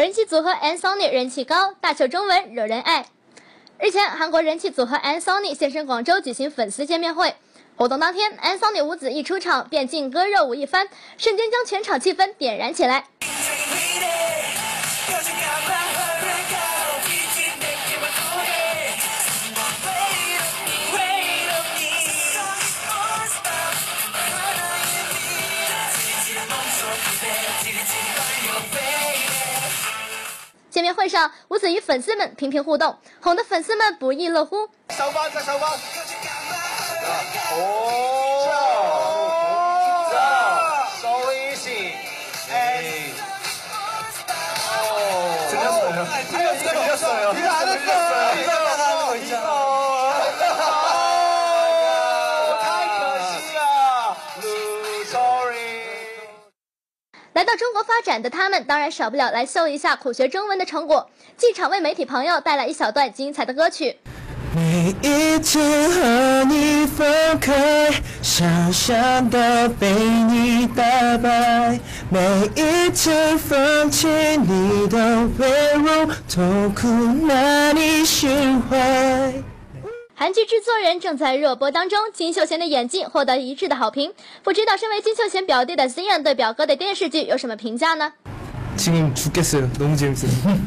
人气组合 An Sony 人气高，大秀中文惹人爱。日前，韩国人气组合 An Sony 现身广州举行粉丝见面会。活动当天，An Sony 五子一出场便劲歌热舞一番，瞬间将全场气氛点燃起来。见面会上，吴子与粉丝们频频互动，哄得粉丝们不亦乐乎。收翻，再收翻。哦，这收 easy，哎，哦，这个水了，还有这个水了，你还在水，你在那还没回家。太可惜了。来到中国发展的他们，当然少不了来秀一下苦学中文的成果。机场为媒体朋友带来一小段精彩的歌曲。每一次和你分开，想象的被你打败；每一次放弃你的温柔，痛苦难以释怀。韩剧制作人正在热播当中，金秀贤的演技获得一致的好评。不知道身为金秀贤表弟的 Zion 对表哥的电视剧有什么评价呢？지금죽겠어요너무재밌어요